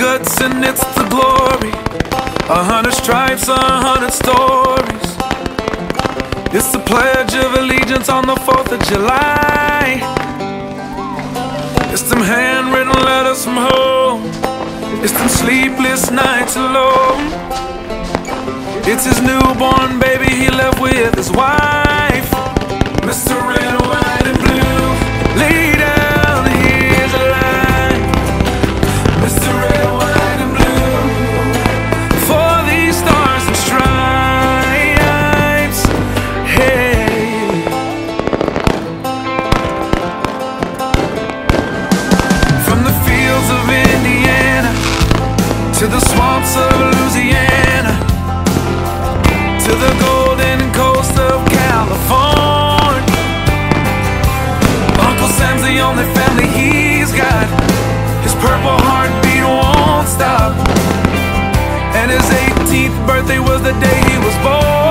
guts and it's the glory. A hundred stripes, a hundred stories. It's the pledge of allegiance on the 4th of July. It's them handwritten letters from home. It's them sleepless nights alone. It's his newborn baby he left with his wife. Mr. Red, White, and Blue. His 18th birthday was the day he was born.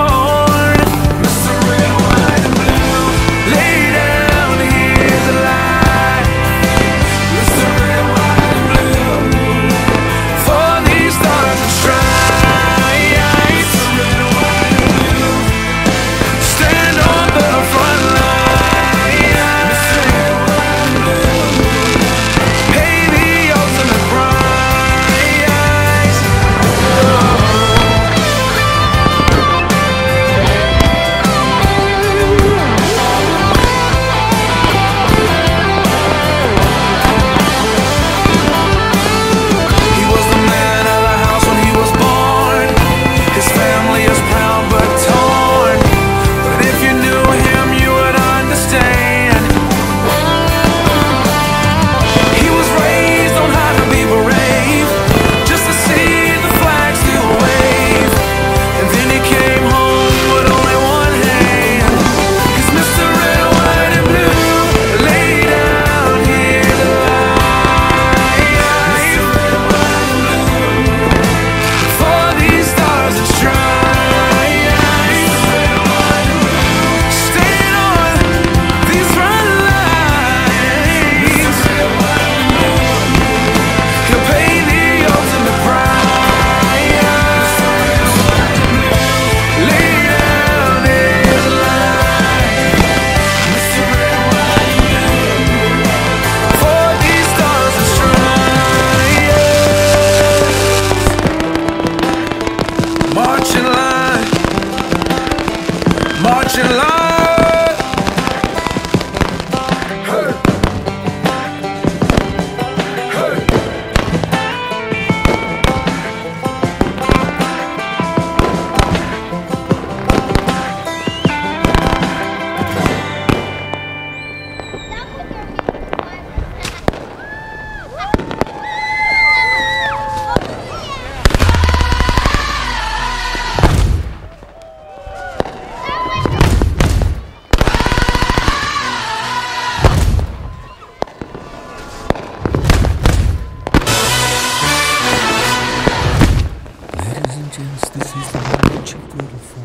Gents, this is the moment you've waited for.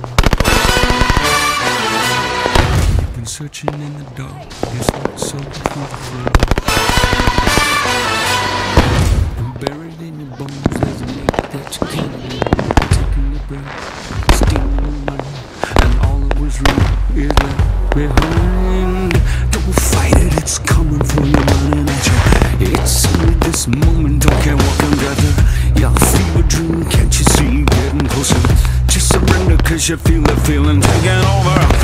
You've been searching in the dark, it's not so through the floor. And buried in your bones, there's a lake that you. Taking your breath, stealing your money, and all that was real is left behind. wonder cause you feel the feeling taking over.